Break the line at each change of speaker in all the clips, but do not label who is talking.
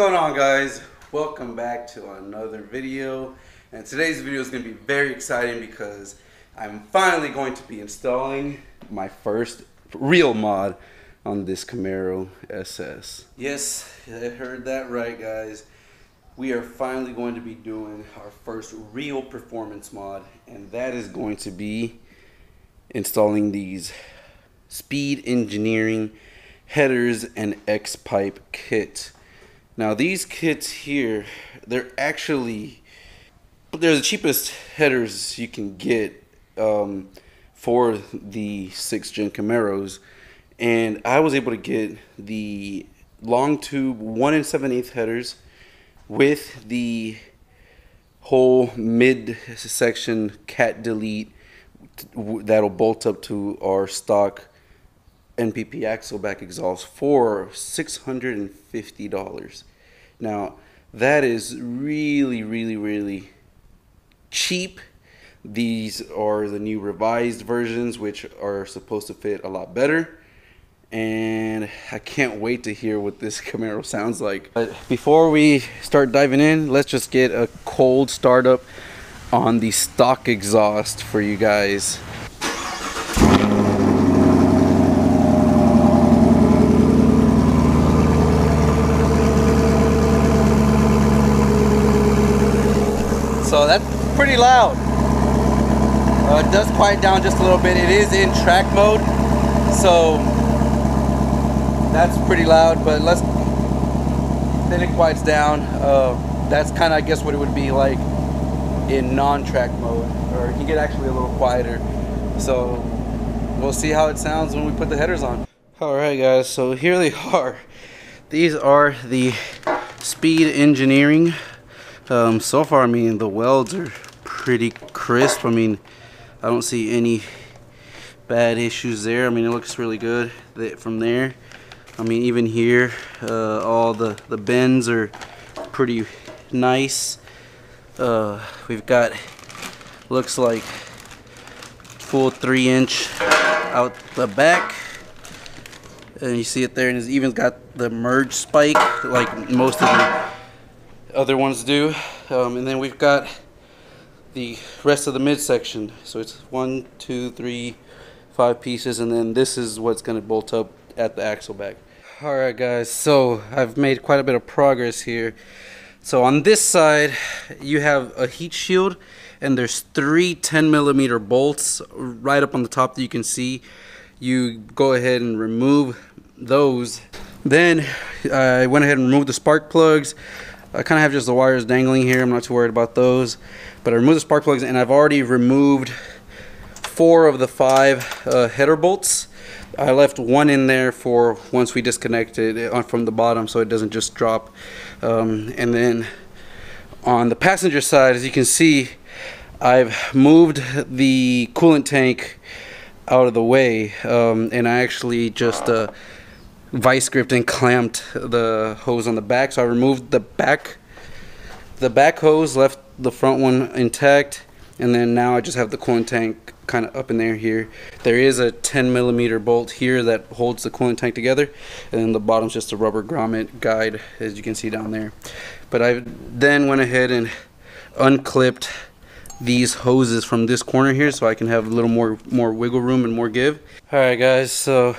Going on guys? Welcome back to another video and today's video is going to be very exciting because I'm finally going to be installing my first real mod on this Camaro SS. Yes, I heard that right guys. We are finally going to be doing our first real performance mod and that is going to be installing these speed engineering headers and X-pipe kit. Now these kits here, they're actually they're the cheapest headers you can get um, for the six gen Camaros, and I was able to get the long tube one and seven eighth headers with the whole mid section cat delete that'll bolt up to our stock NPP axle back exhaust for $650. Now, that is really, really, really cheap. These are the new revised versions, which are supposed to fit a lot better. And I can't wait to hear what this Camaro sounds like. But before we start diving in, let's just get a cold startup on the stock exhaust for you guys. So that's pretty loud. Uh, it does quiet down just a little bit. It is in track mode, so that's pretty loud. But let's then it quiets down. Uh, that's kind of I guess what it would be like in non-track mode, or it can get actually a little quieter. So we'll see how it sounds when we put the headers on. All right, guys. So here they are. These are the Speed Engineering um, so far, I mean, the welds are pretty crisp. I mean, I don't see any bad issues there. I mean, it looks really good from there. I mean, even here, uh, all the, the bends are pretty nice. Uh, we've got, looks like full three inch out the back. And you see it there, and it's even got the merge spike like most of the other ones do. Um, and then we've got the rest of the midsection. So it's one, two, three, five pieces, and then this is what's going to bolt up at the axle back. Alright guys, so I've made quite a bit of progress here. So on this side, you have a heat shield, and there's three 10 millimeter bolts right up on the top that you can see. You go ahead and remove those. Then uh, I went ahead and removed the spark plugs. I kind of have just the wires dangling here. I'm not too worried about those. But I removed the spark plugs and I've already removed four of the five uh, header bolts. I left one in there for once we disconnected it from the bottom so it doesn't just drop. Um, and then on the passenger side, as you can see, I've moved the coolant tank out of the way um, and I actually just uh, vice gripped and clamped the hose on the back. So I removed the back, the back hose, left the front one intact, and then now I just have the coolant tank kind of up in there here. There is a 10 millimeter bolt here that holds the coolant tank together, and then the bottom's just a rubber grommet guide, as you can see down there. But I then went ahead and unclipped these hoses from this corner here so I can have a little more more wiggle room and more give. Alright guys, so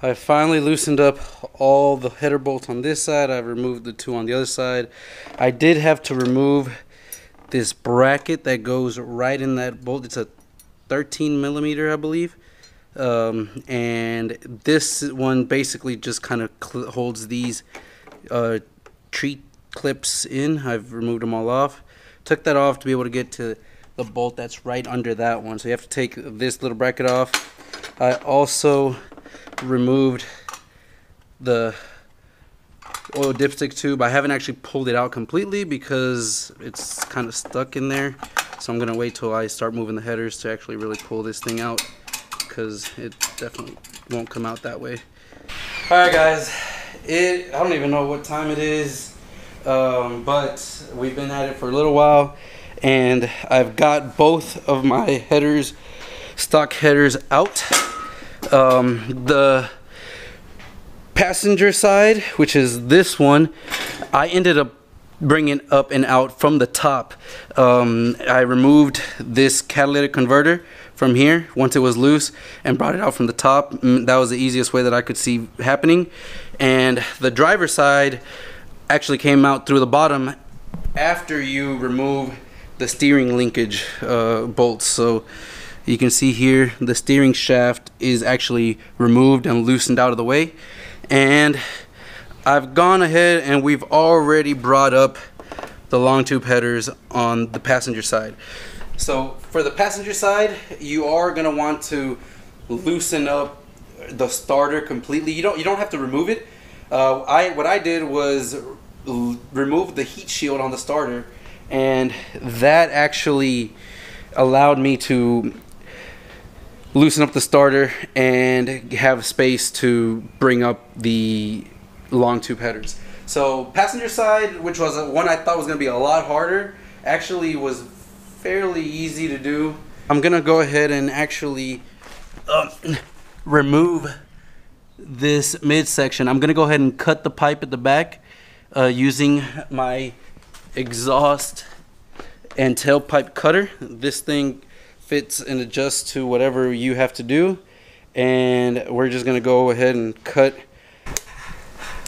I finally loosened up all the header bolts on this side. I've removed the two on the other side. I did have to remove this bracket that goes right in that bolt. It's a 13 millimeter, I believe. Um, and this one basically just kind of holds these uh, tree clips in. I've removed them all off. Took that off to be able to get to the bolt that's right under that one. So you have to take this little bracket off. I also removed the oil dipstick tube. I haven't actually pulled it out completely because it's kind of stuck in there. So I'm going to wait till I start moving the headers to actually really pull this thing out because it definitely won't come out that way. Alright guys, it I don't even know what time it is, um, but we've been at it for a little while and I've got both of my headers, stock headers out um, the passenger side, which is this one, I ended up bringing up and out from the top. Um, I removed this catalytic converter from here once it was loose and brought it out from the top. Mm, that was the easiest way that I could see happening. And the driver side actually came out through the bottom after you remove the steering linkage uh, bolts. So you can see here the steering shaft is actually removed and loosened out of the way. And I've gone ahead and we've already brought up the long tube headers on the passenger side. So for the passenger side you are going to want to loosen up the starter completely. You don't you don't have to remove it. Uh, I what I did was remove the heat shield on the starter and that actually allowed me to loosen up the starter and have space to bring up the long tube headers. So passenger side, which was one I thought was going to be a lot harder, actually was fairly easy to do. I'm going to go ahead and actually um, remove this midsection. I'm going to go ahead and cut the pipe at the back uh, using my exhaust and tailpipe cutter. This thing fits and adjusts to whatever you have to do. And we're just gonna go ahead and cut.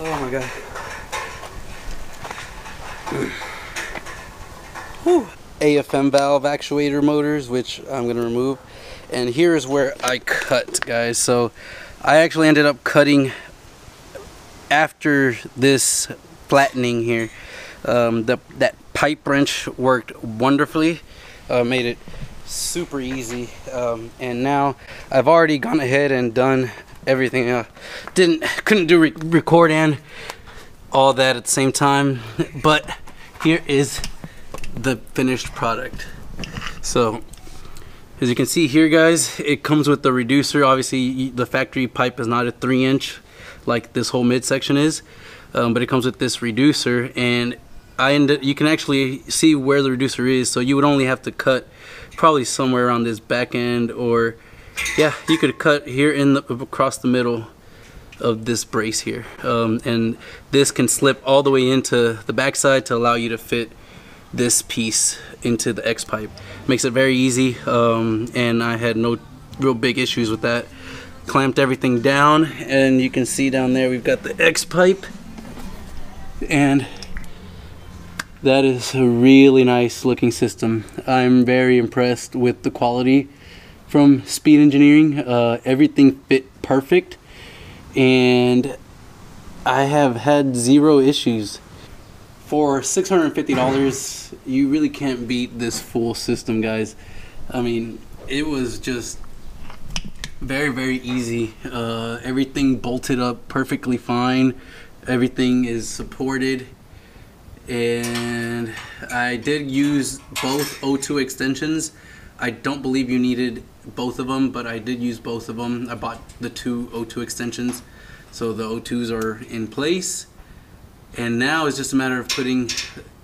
Oh my God. Whew. AFM valve actuator motors, which I'm gonna remove. And here is where I cut, guys. So I actually ended up cutting after this flattening here. Um, the, that pipe wrench worked wonderfully. Uh, made it super easy um, and now I've already gone ahead and done everything. Uh, didn't couldn't do re record and all that at the same time but here is the finished product. So as you can see here guys it comes with the reducer. Obviously the factory pipe is not a three inch like this whole midsection is um, but it comes with this reducer and I ended you can actually see where the reducer is so you would only have to cut probably somewhere around this back end or yeah you could cut here in the across the middle of this brace here. Um, and this can slip all the way into the backside to allow you to fit this piece into the X pipe. Makes it very easy um, and I had no real big issues with that. Clamped everything down and you can see down there we've got the X pipe. And that is a really nice looking system. I'm very impressed with the quality from Speed Engineering. Uh, everything fit perfect and I have had zero issues. For $650, you really can't beat this full system, guys. I mean, it was just very, very easy. Uh, everything bolted up perfectly fine. Everything is supported and I did use both O2 extensions. I don't believe you needed both of them, but I did use both of them. I bought the two O2 extensions, so the O2s are in place. And now it's just a matter of putting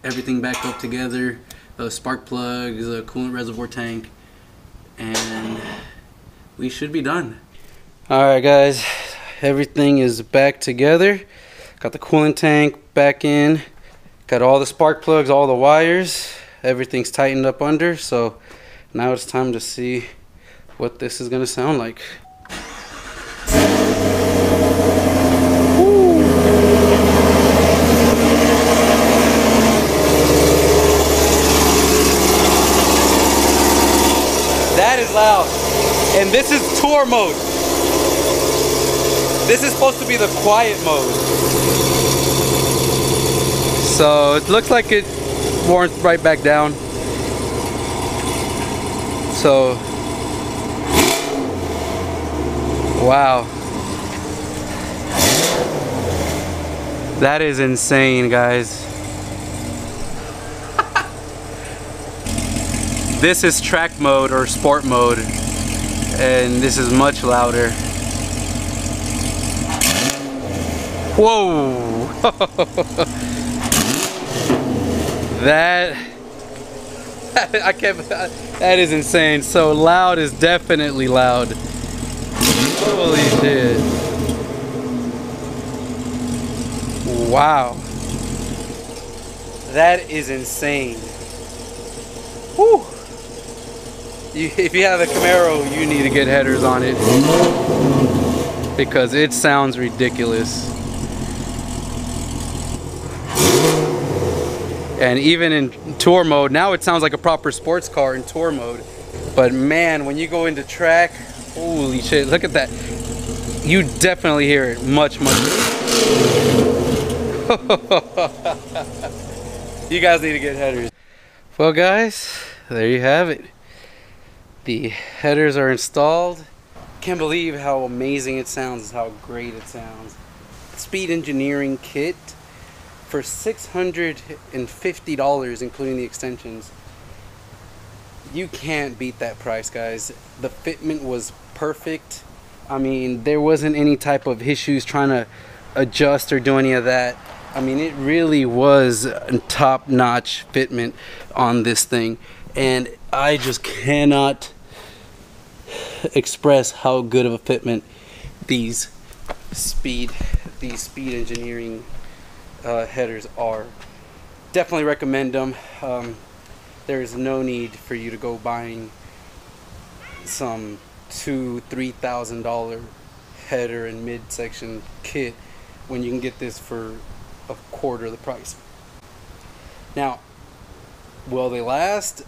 everything back up together, the spark plugs, the coolant reservoir tank, and we should be done. Alright guys, everything is back together. Got the coolant tank back in. Got all the spark plugs, all the wires, everything's tightened up under, so now it's time to see what this is gonna sound like. That is loud. And this is tour mode. This is supposed to be the quiet mode. So it looks like it warms right back down. So, wow. That is insane, guys. this is track mode or sport mode and this is much louder. Whoa! That I can't. That is insane. So loud is definitely loud. Holy shit. Wow. That is insane. Whew. You, if you have a Camaro, you need to get headers on it because it sounds ridiculous. And even in tour mode, now it sounds like a proper sports car in tour mode. But man, when you go into track, holy shit, look at that. You definitely hear it much, much. you guys need to get headers. Well guys, there you have it. The headers are installed. Can't believe how amazing it sounds, how great it sounds. Speed engineering kit for $650 including the extensions. You can't beat that price guys. The fitment was perfect. I mean there wasn't any type of issues trying to adjust or do any of that. I mean, it really was top-notch fitment on this thing, and I just cannot express how good of a fitment these speed, these speed engineering uh, headers are. Definitely recommend them. Um, there is no need for you to go buying some two, three thousand dollar header and midsection kit when you can get this for a quarter of the price. Now, will they last?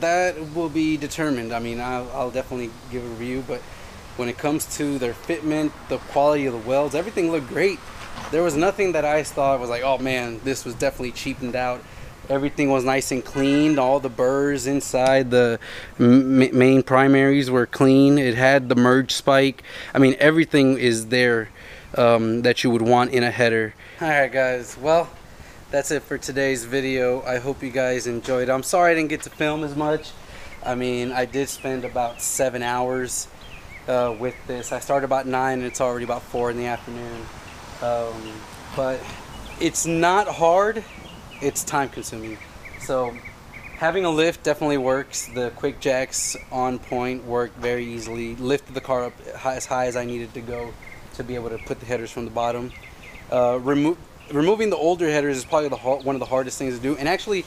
That will be determined. I mean, I'll, I'll, definitely give a review, but when it comes to their fitment, the quality of the welds, everything looked great. There was nothing that I thought was like, oh man, this was definitely cheapened out. Everything was nice and clean. All the burrs inside the main primaries were clean. It had the merge spike. I mean, everything is there um, that you would want in a header. Alright guys, well that's it for today's video. I hope you guys enjoyed. It. I'm sorry I didn't get to film as much. I mean, I did spend about seven hours uh, with this. I started about nine and it's already about four in the afternoon. Um, but it's not hard, it's time consuming. So having a lift definitely works. The quick jacks on point work very easily. Lifted the car up as high as I needed to go to be able to put the headers from the bottom. Uh, remo removing the older headers is probably the one of the hardest things to do. And actually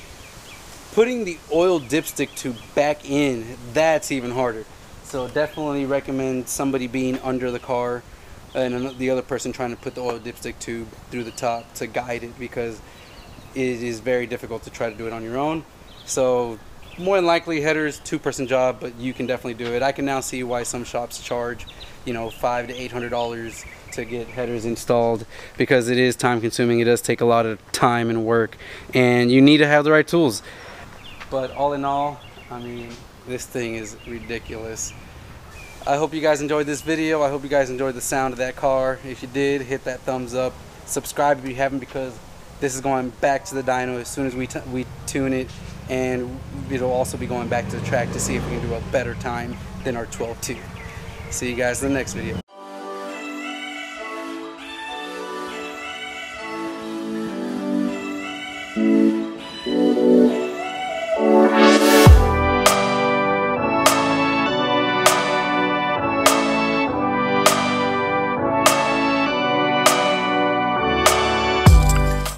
putting the oil dipstick tube back in, that's even harder. So definitely recommend somebody being under the car and the other person trying to put the oil dipstick tube through the top to guide it because it is very difficult to try to do it on your own. So more than likely headers two person job but you can definitely do it. I can now see why some shops charge you know five to eight hundred dollars to get headers installed because it is time consuming. It does take a lot of time and work and you need to have the right tools. But all in all i mean this thing is ridiculous i hope you guys enjoyed this video i hope you guys enjoyed the sound of that car if you did hit that thumbs up subscribe if you haven't because this is going back to the dyno as soon as we we tune it and it'll also be going back to the track to see if we can do a better time than our 12.2. See you guys in the next video.